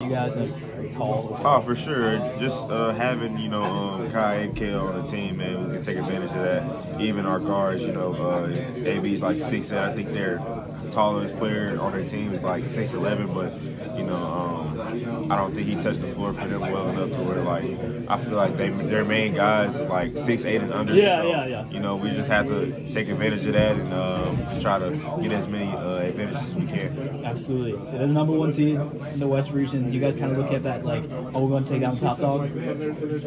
You guys are tall. Oh, for sure. Just uh, having, you know, um, Kai and Kale on the team, man, we can take advantage of that. Even our guards, you know, uh, AB's like 6'8". I think their tallest player on their team is like 6'11", but, you know, I don't think he touched the floor for them well enough to where, like, I feel like they, their main guys like six eight and under. Yeah, so, yeah, yeah. You know, we just have to take advantage of that and um, just try to get as many uh, advantages as we can. Absolutely. They're the number one seed in the West region. Do you guys kind of look at that like, oh, we're going to take down top dog?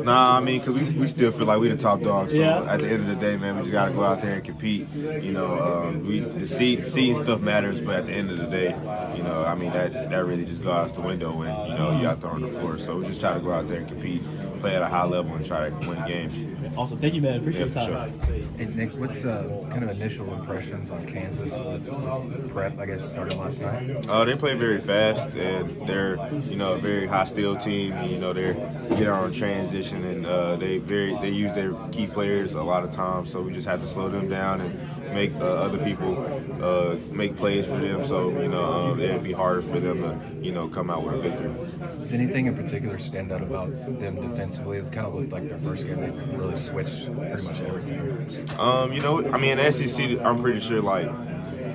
Nah, I mean, because we, we still feel like we the top dog. So Yeah. at the end of the day, man, we just got to go out there and compete. You know, um, we the seed, seed stuff matters, but at the end of the day, you know, I mean, that that really just goes out the window when, you know, you out there on the floor. So we just try to go out there and compete, play at a high level, and try to win games. Awesome. Thank you, man. Appreciate Yeah, the for time. Hey, Nick, what's uh, kind of initial impressions on Kansas with prep, I guess, started last night? Uh, they play very fast, and they're you know a very hostile team. You know they're get on transition, and uh, they very they use their key players a lot of times. So we just have to slow them down and make uh, other people uh, make plays for them. So you know uh, it'd be harder for them to you know come out with a victory. Does anything in particular stand out about them defensively? It kind of looked like their first game they really switched pretty much everything. Um, you know, I mean, SEC, I'm pretty sure like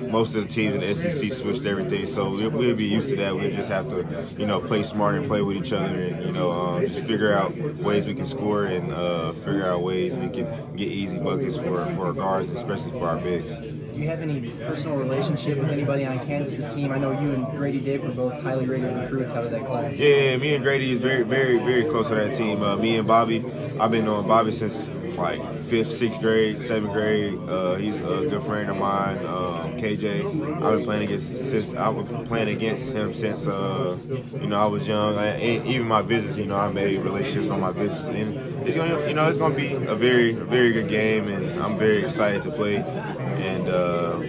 most of the teams in the SEC switched everything, so we- we'll be used to that. We just have to, you know, play smart and play with each other, and you know, um, just figure out ways we can score and uh, figure out ways we can get easy buckets for for our guards, especially for our bigs. Do you have any personal relationship with anybody on Kansas's team? I know you and Grady Dick were both highly rated recruits out of that class. Yeah, yeah, me and Grady is very, very, very close to that team. Uh, me and Bobby, I've been knowing Bobby since like fifth, sixth grade, seventh grade. Uh, he's a good friend of mine. Um, KJ, I've been playing against since I was playing against him since uh, you know I was young. And even my visits, you know, I made relationships on my visits, and it's gonna, you know, it's gonna be a very, very good game, and I'm very excited to play. And uh,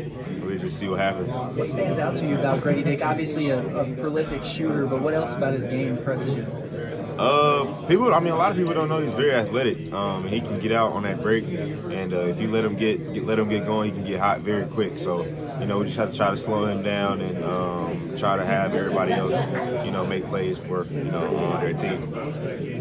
just see what happens. What stands out to you about Grady Dick? Obviously a, a prolific shooter, but what else about his game impresses you? Uh, people. I mean, a lot of people don't know he's very athletic. Um, he can get out on that break, and uh, if you let him get, get let him get going, he can get hot very quick. So, you know, we just have to try to slow him down and um, try to have everybody else, you know, make plays for you know uh, their team.